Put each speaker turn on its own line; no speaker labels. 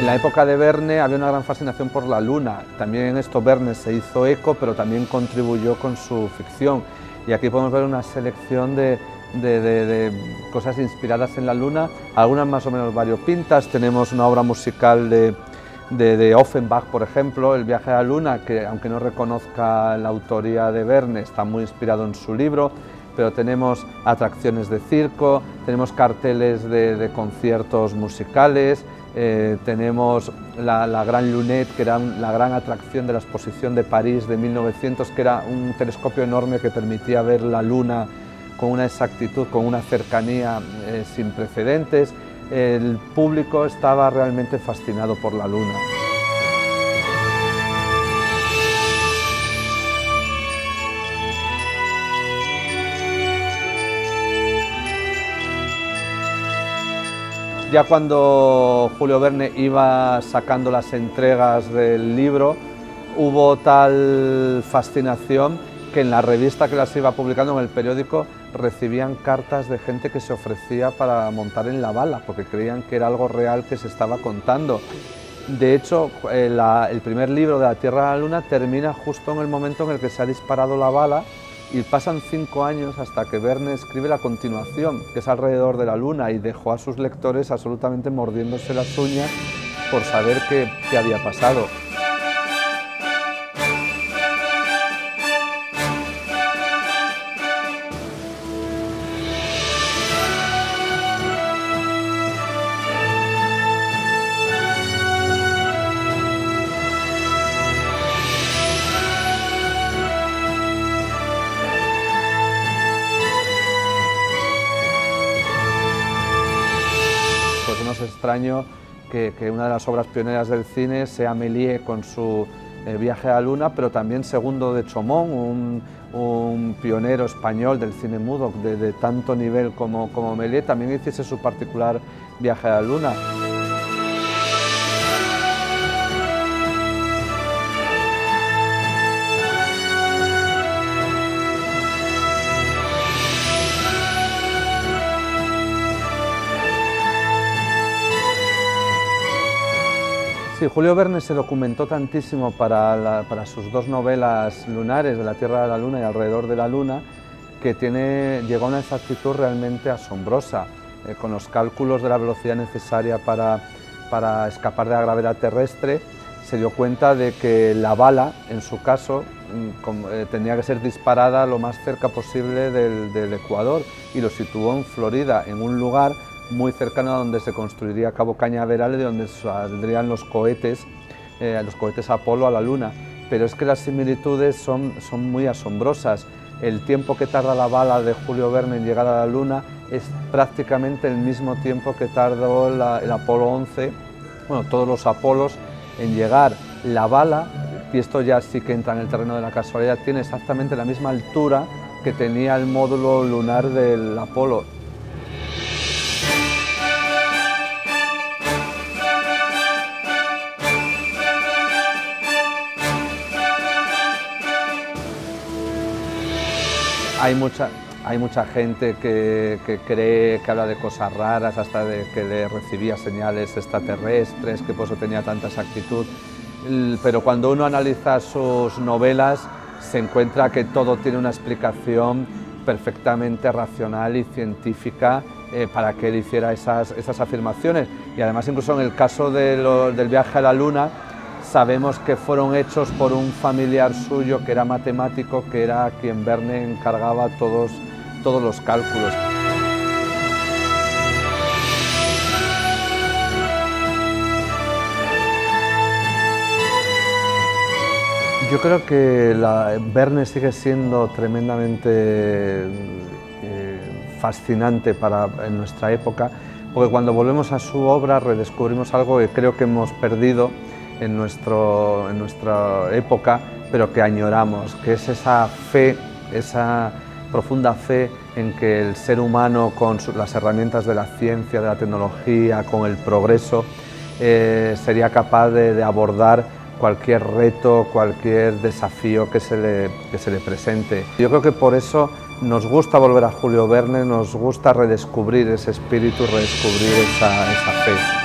En la época de Verne había una gran fascinación por la luna. También en esto Verne se hizo eco, pero también contribuyó con su ficción. Y aquí podemos ver una selección de, cosas inspiradas en la luna, algunas más o menos variopintas. Tenemos una obra musical de, de, Offenbach, por ejemplo, El viaje a la luna, que aunque no reconozca la autoría de Verne, está muy inspirado en su libro pero tenemos atracciones de circo, tenemos carteles de, conciertos musicales, eh, tenemos la, Gran Lunette, que era la gran atracción de la exposición de París de 1900, que era un telescopio enorme que permitía ver la luna con una exactitud, con una cercanía eh, sin precedentes. El público estaba realmente fascinado por la luna. Ya cuando Julio Verne iba sacando las entregas del libro, hubo tal fascinación que en la revista que las iba publicando en el periódico recibían cartas de gente que se ofrecía para montar en la bala, porque creían que era algo real que se estaba contando. De hecho, eh, el primer libro de La Tierra a la Luna termina justo en el momento en el que se ha disparado la bala y pasan cinco años hasta que Verne escribe la continuación, que es alrededor de la luna, y dejó a sus lectores absolutamente mordiéndose las uñas por saber qué, qué había pasado. Extraño que, una de las obras pioneras del cine sea Méliès con su eh, viaje a la luna, pero también Segundo de Chomón, un, pionero español del cine mudo de, tanto nivel como, como Méliès, también hiciese su particular viaje a la luna. Sí, Julio Verne se documentó tantísimo para, sus dos novelas lunares, de la Tierra de la Luna y Alrededor de la Luna, que tiene, llegó a una exactitud realmente asombrosa, eh, con los cálculos de la velocidad necesaria para, para escapar de la gravedad terrestre, se dio cuenta de que la bala, en su caso, mm, eh, tenía que ser disparada lo más cerca posible del Ecuador y lo situó en Florida, en un lugar muy cercano a donde se construiría Cabo Cañaveral y de donde saldrían los cohetes, eh, los cohetes Apolo a la Luna. Pero es que las similitudes son, son muy asombrosas. El tiempo que tarda la bala de Julio Verne en llegar a la Luna es prácticamente el mismo tiempo que tardó el Apolo 11, bueno, todos los Apolos en llegar. La bala, y esto ya sí que entra en el terreno de la casualidad, tiene exactamente la misma altura que tenía el módulo lunar del Apolo Hay mucha, hay mucha gente que, cree que habla de cosas raras, hasta de que le recibía señales extraterrestres, que por eso tenía tanta exactitud. Pero cuando uno analiza sus novelas, se encuentra que todo tiene una explicación perfectamente racional y científica eh, para que él hiciera esas, esas, afirmaciones. Y además, incluso en el caso del viaje a la Luna, Sabemos que fueron hechos por un familiar suyo que era matemático, que era quien Verne encargaba todos, todos los cálculos. Yo creo que Verne sigue siendo tremendamente eh, fascinante para, en nuestra época, porque cuando volvemos a su obra redescubrimos algo que creo que hemos perdido en, nuestro, en nuestra época, pero que añoramos, que es esa fe, esa profunda fe en que el ser humano con las herramientas de la ciencia, de la tecnología, con el progreso, eh, sería capaz de, abordar cualquier reto, cualquier desafío que se, le, que se le presente. Yo creo que por eso nos gusta volver a Julio Verne, nos gusta redescubrir ese espíritu, redescubrir esa, esa fe.